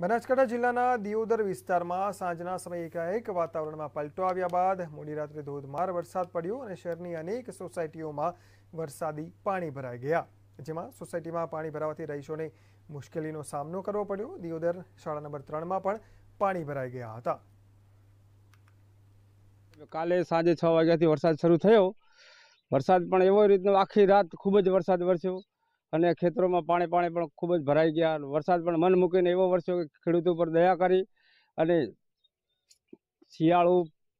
બનાસકાંઠા જિલ્લાના દિયોદર વિસ્તારમાં સાંજના સમયે એકાએક વાતાવરણમાં પલટો આવ્યા બાદ મોડી રાત્રે ધોધમાર વરસાદ પડ્યો અને શહેરની અનેક સોસાયટીઓમાં વરસાદી પાણી ભરાઈ ગયા. જેમાં સોસાયટીમાં પાણી ભરાવાથી રહીશોને મુશ્કેલીનો સામનો કરવો પડ્યો. દિયોદર શાળા નંબર ત્રણમાં પણ પાણી ભરાઈ ગયા હતા. કાલે સાંજે છ વાગ્યાથી વરસાદ શરૂ થયો. વરસાદ પણ એવો રીતનો આખી રાત ખૂબ જ વરસાદ વરસ્યો. અને ખેતરોમાં પાણી પાણી પણ ખૂબ જ ભરાઈ ગયા. વરસાદ પણ મન મૂકીને એવો વરસ્યો કે ખેડૂતો પર દયા કરી અને શિયાળુ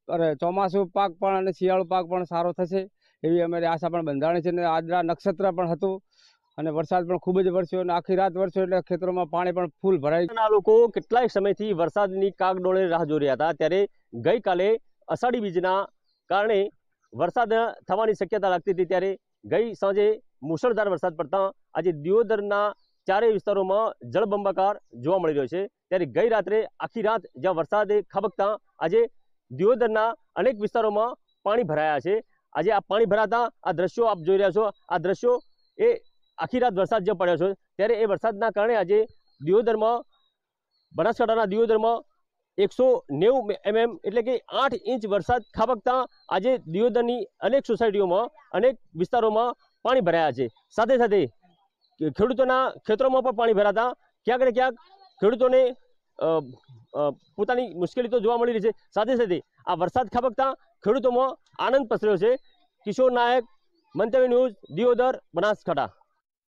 અરે ચોમાસું પાક પણ અને શિયાળુ પાક પણ સારો થશે એવી અમારી આશા પણ બંધાણી છે. અને આદરા નક્ષત્ર પણ હતું અને વરસાદ પણ ખૂબ જ વરસ્યો અને આખી રાત વરસ્યો એટલે ખેતરોમાં પાણી પણ ફૂલ ભરાઈ લોકો કેટલાય સમયથી વરસાદની કાગડોળે રાહ જોઈ રહ્યા હતા. ત્યારે ગઈકાલે અષાઢી બીજના કારણે વરસાદ થવાની શક્યતા લાગતી હતી. ત્યારે ગઈ સાંજે મુશળધાર વરસાદ પડતા આજે દિયોદરના ચારેય વિસ્તારોમાં જળબંબાકાર જોવા મળી રહ્યો છે. ત્યારે ગઈ રાત્રે આખી રાત જ્યાં વરસાદે ખબકતા આજે દિયોદરના અનેક વિસ્તારોમાં પાણી ભરાયા છે. આજે આ પાણી ભરાતા આ દ્રશ્યો આપ જોઈ રહ્યા છો. આ દ્રશ્યો એ આખી રાત વરસાદ જે પડ્યો છે, ત્યારે એ વરસાદના કારણે આજે દિયોદરમાં, બનાસકાંઠાના દિયોદરમાં એકસો નેવું એમએમ એટલે કે આઠ ઇંચ વરસાદ ખાબકતા આજે દિયોદરની અનેક સોસાયટીઓમાં, અનેક વિસ્તારોમાં પાણી ભરાયા છે. સાથે સાથે ખેડૂતોના ખેતરોમાં પણ પાણી ભરાતા. ક્યાંક ને ક્યાંક ખેડૂતોને પોતાની મુશ્કેલી તો જોવા મળી રહી છે. સાથે સાથે આ વરસાદ ખાબકતા ખેડૂતોમાં આનંદ પસર્યો છે. કિશોર નાયક, મંતવ્ય ન્યૂઝ, દિયોદર, બનાસકાંઠા.